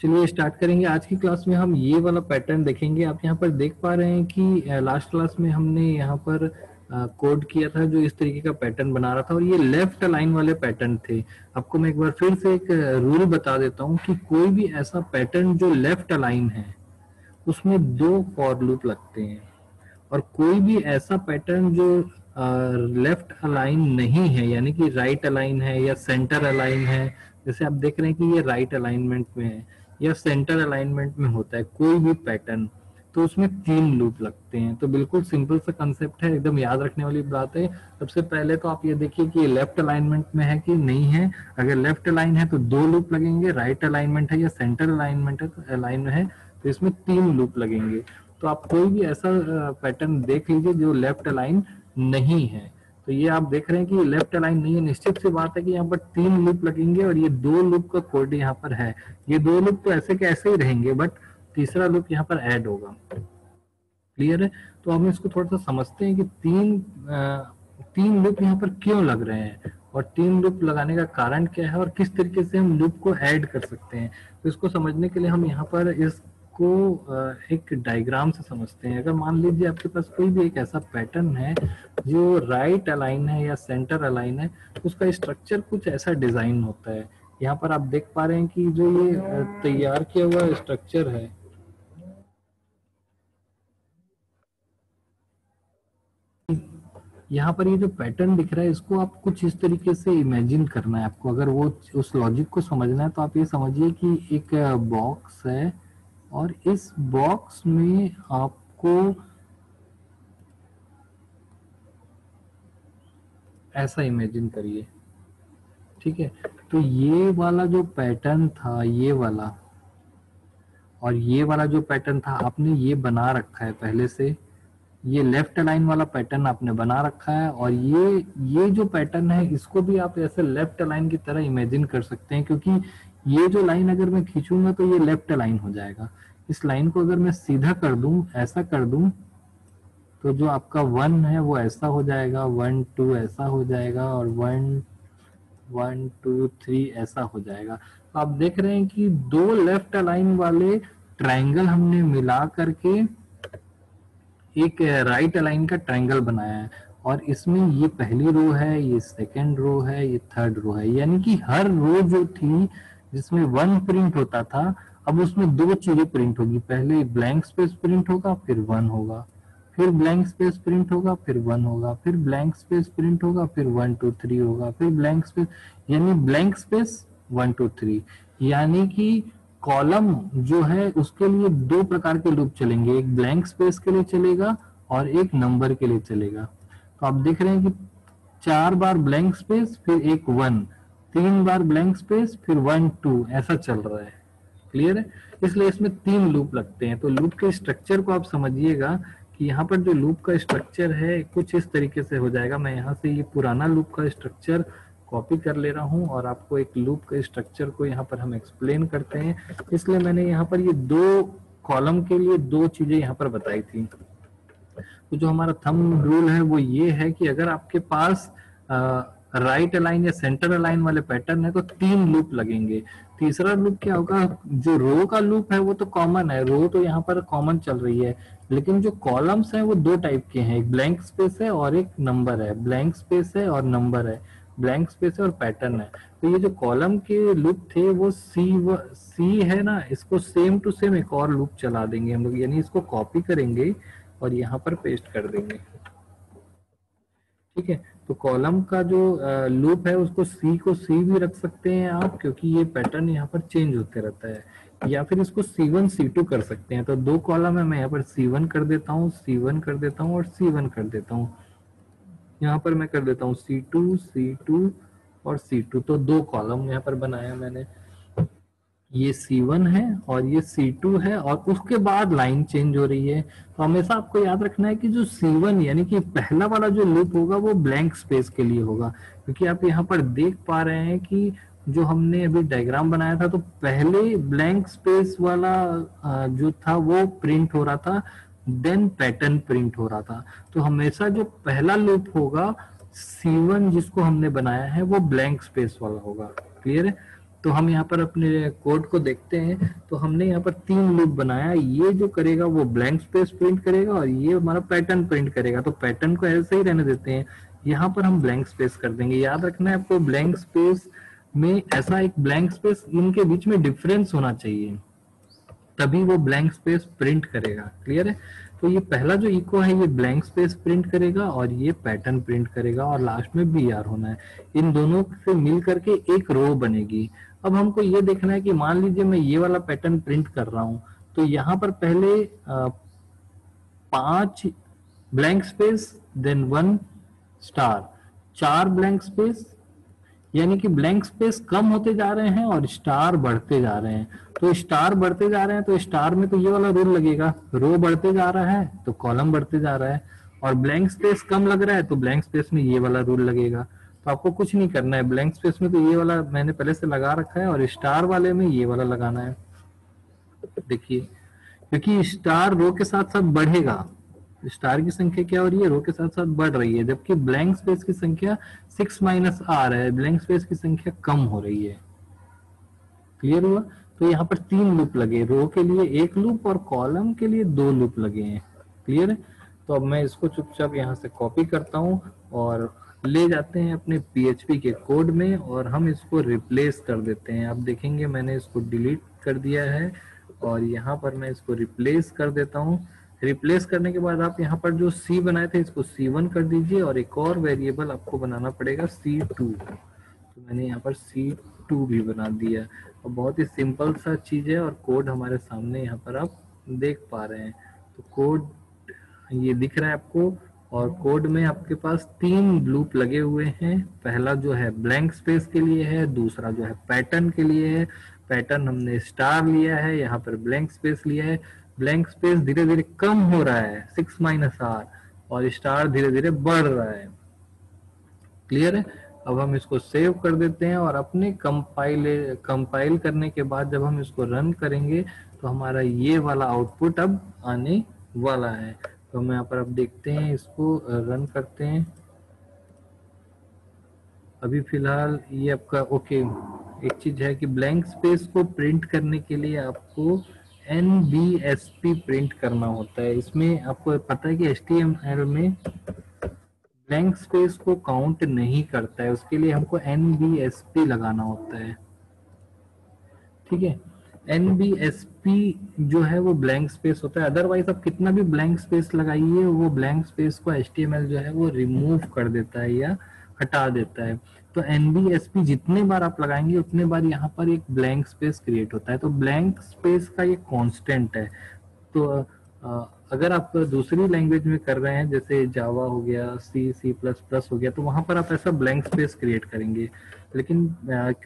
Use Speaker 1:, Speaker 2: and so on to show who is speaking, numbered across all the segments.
Speaker 1: चलिए स्टार्ट करेंगे। आज की क्लास में हम ये वाला पैटर्न देखेंगे। आप यहाँ पर देख पा रहे हैं कि लास्ट क्लास में हमने यहाँ पर कोड किया था जो इस तरीके का पैटर्न बना रहा था और ये लेफ़्ट लाइन वाले पैटर्न थे। आपको मैं एक बार फिर से एक रूल बता देता हूँ कि कोई भी ऐसा पैटर्न जो लेफ़्ट लाइन है, उसमें दो फॉर लूप लगते हैं और कोई भी ऐसा पैटर्न जो लेफ़्ट अलाइन नहीं है, यानी कि राइट अलाइन है या सेंटर अलाइन है, जैसे आप देख रहे हैं कि ये राइट अलाइनमेंट में है। या सेंटर अलाइनमेंट में होता है, कोई भी पैटर्न तो उसमें तीन लूप लगते हैं। तो बिल्कुल सिंपल सा कंसेप्ट है, एकदम याद रखने वाली बात है। सबसे पहले तो आप ये देखिए कि लेफ़्ट अलाइनमेंट में है कि नहीं है। अगर लेफ़्ट अलाइन है तो दो लूप लगेंगे राइट अलाइनमेंट है या सेंटर अलाइनमेंट है तो अलाइन है तो इसमें तीन लूप लगेंगे। तो आप कोई भी ऐसा पैटर्न देख लीजिए जो लेफ़्ट अलाइन नहीं है। तो ये आप देख रहे हैं कि लेफ़्ट अलाइन नहीं है। निश्चित सी बात है कि यहाँ पर तीन लूप लगेंगे और ये दो लूप का कोड यहाँ पर है। ये दो लूप तो ऐसे के ऐसे ही रहेंगे बट तीसरा लूप यहाँ पर ऐड होगा। क्लियर है? तो हम इसको थोड़ा सा समझते हैं कि तीन आ, तीन लूप यहाँ पर क्यों लग रहे हैं और तीन लूप लगाने का कारण क्या है और किस तरीके से हम लूप को ऐड कर सकते हैं। तो इसको समझने के लिए हम यहाँ पर इस को एक डायग्राम से समझते हैं। अगर मान लीजिए आपके पास कोई भी एक ऐसा पैटर्न है, जो राइट अलाइन है या सेंटर अलाइन है, उसका स्ट्रक्चर कुछ ऐसा डिज़ाइन होता है। यहाँ पर आप देख पा रहे हैं कि जो ये तैयार किया हुआ स्ट्रक्चर है। यहाँ पर ये जो पैटर्न दिख रहा है, इसको आप कुछ इस तरीके से इमेजिन करना है आपको। अगर वो उस लॉजिक को समझना है तो आप ये समझिए कि एक बॉक्स है। और इस बॉक्स में आपको ऐसा इमेजिन करिए। ठीक है? तो ये वाला जो पैटर्न था, ये वाला, और ये वाला जो पैटर्न था, आपने ये बना रखा है पहले से। ये लेफ़्ट लाइन वाला पैटर्न आपने बना रखा है, और ये ये जो पैटर्न है, इसको भी आप ऐसे लेफ़्ट लाइन की तरह इमेजिन कर सकते हैं, क्योंकि ये जो लाइन अगर मैं खींचूँगा तो ये लेफ़्ट लाइन हो जाएगा। इस लाइन को अगर मैं सीधा कर दूँ, ऐसा कर दूँ तो जो आपका वन है, वो ऐसा हो जाएगा वन टू ऐसा हो जाएगा और वन वन टू थ्री ऐसा हो जाएगा। आप देख रहे हैं कि दो लेफ़्ट लाइन वाले ट्रायंगल हमने मिला करके एक राइट अलाइन का ट्रायंगल बनाया है। और इसमें ये पहली रो है, ये सेकंड रो है, ये थर्ड रो है। यानी कि हर रो जो थी जिसमें वन प्रिंट होता था, अब उसमें दो चीज़ें प्रिंट होगी। पहले ब्लैंक स्पेस प्रिंट होगा, फिर वन होगा। फिर ब्लैंक स्पेस प्रिंट होगा, फिर वन होगा। फिर ब्लैंक स्पेस प्रिंट होगा, फिर वन टू थ्री होगा। फिर ब्लैंक स्पेस यानी blank space one two three यानी कि कॉलम जो है, उसके लिए दो प्रकार के लूप चलेंगे। एक ब्लैंक स्पेस के लिए चलेगा और एक नंबर के लिए चलेगा। तो आप देख रहे हैं कि चार बार ब्लैंक स्पेस फिर एक वन तीन बार ब्लैंक स्पेस फिर वन टू ऐसा चल रहा है। क्लियर है? इसलिए इसमें तीन लूप लगते हैं। तो लूप के स्ट्रक्चर को आप समझिएगा कि यहाँ पर जो लूप का स्ट्रक्चर है, कुछ इस तरीके से हो जाएगा। मैं यहाँ से ये पुराना लूप का स्ट्रक्चर कॉपी कर ले रहा हूँ और आपको एक लूप के स्ट्रक्चर को यहाँ पर हम एक्सप्लेन करते हैं। इसलिए मैंने यहाँ पर ये दो कॉलम के लिए दो चीज़ें यहाँ पर बताई थी। तो जो हमारा थम रूल है, वो ये है कि अगर आपके पास राइट अलाइन या सेंटर अलाइन वाले पैटर्न है तो तीन लूप लगेंगे। तीसरा लूप क्या होगा, जो रो का लूप है, वो तो कॉमन है। रो तो यहाँ पर कॉमन चल रही है, लेकिन जो कॉलम्स हैं, वो दो टाइप के हैं। एक ब्लैंक स्पेस है और एक नंबर है। ब्लैंक स्पेस है और नंबर है। ब्लैंक स्पेस है और पैटर्न है। तो ये जो कॉलम के लूप थे, वो सी व, सी है ना, इसको सेम टू सेम एक और लूप चला देंगे हम लोग। यानी इसको कॉपी करेंगे और यहाँ पर पेस्ट कर देंगे। ठीक है? तो कॉलम का जो लूप है, उसको सी को सी भी रख सकते हैं आप, क्योंकि ये पैटर्न यहाँ पर चेंज होते रहता है। या फिर इसको सी वन सी टू कर सकते हैं। तो दो कॉलम है, मैं यहाँ पर सी वन कर देता हूँ सी वन कर देता हूँ और सी वन कर देता हूँ। यहाँ पर मैं कर देता हूँ सी टू सी टू और सी टू तो दो कॉलम यहाँ पर बनाया मैंने। ये C1 है और ये C2 है और उसके बाद लाइन चेंज हो रही है। तो हमेशा आपको याद रखना है कि जो C1 यानी कि पहला वाला जो लूप होगा वो ब्लैंक स्पेस के लिए होगा। क्योंकि आप यहाँ पर देख पा रहे हैं कि जो हमने अभी डायग्राम बनाया था तो पहले ब्लैंक स्पेस वाला जो था वो प्रिंट हो रहा था देन पैटर्न प्रिंट हो रहा था। तो हमेशा जो पहला लूप होगा C1 जिसको हमने बनाया है, वो ब्लैंक स्पेस वाला होगा। क्लियर है? तो हम यहाँ पर अपने कोड को देखते हैं। तो हमने यहाँ पर तीन लूप बनाया। ये जो करेगा वो ब्लैंक स्पेस प्रिंट करेगा और ये हमारा पैटर्न प्रिंट करेगा। तो पैटर्न को ऐसे ही रहने देते हैं। यहाँ पर हम ब्लैंक स्पेस कर देंगे। याद रखना है आपको ब्लैंक स्पेस में ऐसा एक ब्लैंक स्पेस इनके बीच में डिफरेंस होना चाहिए। तभी वो ब्लैंक स्पेस प्रिंट करेगा। क्लियर है? तो ये पहला जो इको है, ये ब्लैंक स्पेस प्रिंट करेगा और ये पैटर्न प्रिंट करेगा और लास्ट में बी आर होना है। इन दोनों से मिल करके एक रो बनेगी। अब हमको ये देखना है कि मान लीजिए मैं ये वाला पैटर्न प्रिंट कर रहा हूँ तो यहाँ पर पहले पाँच blank space then one star चार ब्लैंक स्पेस यानी कि ब्लैंक स्पेस कम होते जा रहे हैं और स्टार बढ़ते जा रहे हैं। तो स्टार बढ़ते जा रहे हैं तो स्टार में तो ये वाला रूल लगेगा। रो बढ़ते जा रहा है तो कॉलम बढ़ते जा रहा है। और ब्लैंक स्पेस कम लग रहा है तो ब्लैंक स्पेस में ये वाला रूल लगेगा। तो आपको कुछ नहीं करना है। ब्लैंक स्पेस में तो ये वाला मैंने पहले से लगा रखा है और स्टार वाले में ये वाला लगाना है। देखिए, क्योंकि स्टार रो के साथ साथ बढ़ेगा। स्टार की संख्या क्या हो रही है? रो के साथ साथ बढ़ रही है, जबकि ब्लैंक स्पेस की संख्या सिक्स माइनस आर है। ब्लैंक स्पेस की संख्या कम हो रही है। क्लियर हुआ? तो यहाँ पर तीन लूप लगे। रो के लिए एक लूप और कॉलम के लिए दो लूप लगे हैं। क्लियर है? तो अब मैं इसको चुपचाप यहाँ से कॉपी करता हूँ और ले जाते हैं अपने पीएचपी के कोड में और हम इसको रिप्लेस कर देते हैं। आप देखेंगे मैंने इसको डिलीट कर दिया है और यहाँ पर मैं इसको रिप्लेस कर देता हूँ। रिप्लेस करने के बाद आप यहाँ पर जो सी बनाए थे, इसको सी वन कर दीजिए और एक और वेरिएबल आपको बनाना पड़ेगा सी टू तो मैंने यहाँ पर सी टू भी बना दिया। और बहुत ही सिंपल सा चीज़ है और कोड हमारे सामने यहाँ पर आप देख पा रहे हैं। तो कोड ये दिख रहा है आपको और कोड में आपके पास तीन लूप लगे हुए हैं। पहला जो है ब्लैंक स्पेस के लिए है, दूसरा जो है पैटर्न के लिए है। पैटर्न हमने स्टार लिया है, यहाँ पर ब्लैंक स्पेस लिया है। ब्लैंक स्पेस धीरे धीरे कम हो रहा है सिक्स माइनस आर और स्टार धीरे धीरे बढ़ रहा है। क्लियर है? अब हम इसको सेव कर देते हैं और अपने कंपाइल कंपाइल करने के बाद जब हम इसको रन करेंगे तो हमारा ये वाला आउटपुट अब आने वाला है। तो हम यहाँ पर अब देखते हैं, इसको रन करते हैं। अभी फ़िलहाल ये आपका ओके एक चीज़ है कि ब्लैंक स्पेस को प्रिंट करने के लिए आपको N B S P print करना होता है। इसमें आपको पता है कि एस टी एम एल में ब्लैंक स्पेस को काउंट नहीं करता है। उसके लिए हमको एन बी एस पी लगाना होता है। ठीक है? एन बी एस पी जो है वो ब्लैंक स्पेस होता है। अदरवाइज़ आप कितना भी ब्लैंक स्पेस लगाइए, वो ब्लैंक स्पेस को एच जो है वो रिमूव कर देता है या हटा देता है। तो एनबीएसपी जितने बार आप लगाएँगे, उतने बार यहाँ पर एक ब्लैंक स्पेस क्रिएट होता है। तो ब्लैंक स्पेस का ये कांस्टेंट है। तो अगर आप दूसरी लैंग्वेज में कर रहे हैं, जैसे जावा हो गया सी सी प्लस प्लस हो गया तो वहाँ पर आप ऐसा ब्लैंक स्पेस क्रिएट करेंगे। लेकिन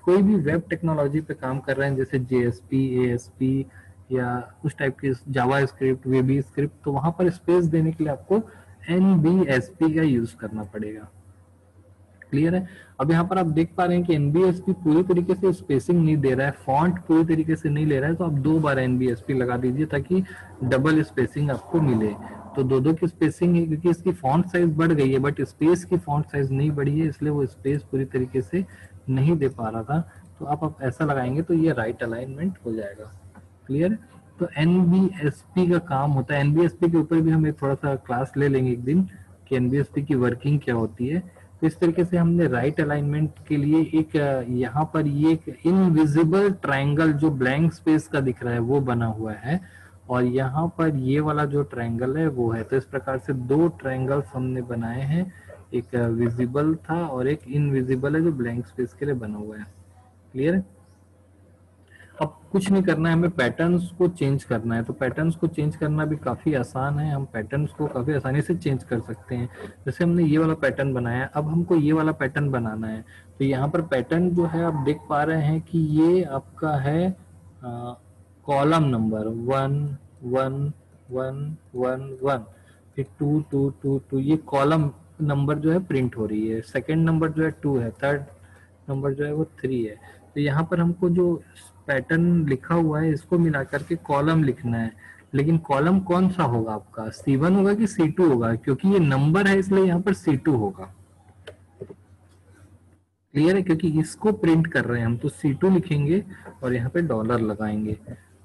Speaker 1: कोई भी वेब टेक्नोलॉजी पे काम कर रहे हैं, जैसे जेएसपी एएसपी या उस टाइप की जावा स्क्रिप्ट वेबी स्क्रिप्ट तो वहाँ पर स्पेस देने के लिए आपको एनबीएसपी का यूज़ करना पड़ेगा। क्लियर है। अब यहाँ पर आप देख पा रहे हैं कि एनबीएसपी पूरी तरीके से स्पेसिंग नहीं दे रहा है फॉन्ट पूरी तरीके से नहीं ले रहा है तो आप दो बार एनबीएसपी लगा दीजिए ताकि डबल स्पेसिंग आपको मिले। तो दो दो की स्पेसिंग है क्योंकि इसकी फॉन्ट साइज़ बढ़ गई है बट स्पेस की फॉन्ट साइज़ नहीं बढ़ी है इसलिए वो स्पेस पूरी तरीके से नहीं दे पा रहा था। तो आप, आप ऐसा लगाएँगे तो ये राइट अलाइनमेंट हो जाएगा। क्लियर तो एनबीएसपी का काम होता है। एनबीएसपी के ऊपर भी हम एक थोड़ा सा क्लास ले लेंगे एक दिन कि एनबीएसपी की वर्किंग क्या होती है। तो इस तरीके से हमने राइट right अलाइनमेंट के लिए एक यहाँ पर ये एक इनविजिबल ट्रायंगल जो ब्लैंक स्पेस का दिख रहा है, वो बना हुआ है। और यहाँ पर ये वाला जो ट्रायंगल है, वो है। तो इस प्रकार से दो ट्रायंगल्स हमने बनाए हैं। एक विजिबल था और एक इनविजिबल है जो ब्लैंक स्पेस के लिए बना हुआ है। क्लियर है? अब कुछ नहीं करना है, हमें पैटर्न्स को चेंज करना है। तो पैटर्न्स को चेंज करना भी काफ़ी आसान है। हम पैटर्न्स को काफ़ी आसानी से चेंज कर सकते हैं। जैसे हमने ये वाला पैटर्न बनाया अब हमको ये वाला पैटर्न बनाना है। तो यहाँ पर पैटर्न जो है, आप देख पा रहे हैं कि ये आपका है column number one one one one one फिर टू टू टू टू ये कॉलम नंबर जो है प्रिंट हो रही है। सेकेंड नंबर जो है टू है। थर्ड नंबर जो है, वो थ्री है। तो यहाँ पर हमको जो पैटर्न लिखा हुआ है, इसको मिला करके कॉलम लिखना है। लेकिन कॉलम कौन सा होगा आपका? सी वन होगा कि सी टू होगा? क्योंकि ये नंबर है, इसलिए यहाँ पर सी टू होगा। क्लियर है? क्योंकि इसको प्रिंट कर रहे हैं हम तो C2 लिखेंगे और यहाँ पे डॉलर लगाएँगे।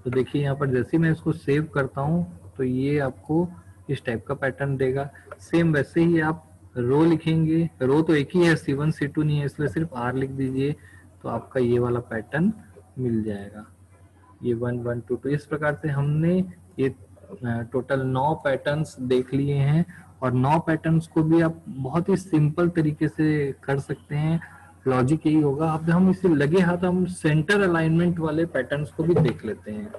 Speaker 1: तो देखिए यहाँ पर जैसे मैं इसको सेव करता हूँ तो ये आपको इस टाइप का पैटर्न देगा। सेम वैसे ही आप रो लिखेंगे। रो तो एक ही है सी वन सी टू नहीं है, इसलिए सिर्फ़ आर लिख दीजिए तो आपका ये वाला पैटर्न मिल जाएगा। ये वन वन, टू टू। इस प्रकार से हमने ये टोटल नौ पैटर्न्स देख लिए हैं और नौ पैटर्न्स को भी आप बहुत ही सिंपल तरीके से कर सकते हैं। लॉजिक यही होगा। अब हम इसे लगे हाथ हम सेंटर अलाइनमेंट वाले पैटर्न्स को भी देख लेते हैं।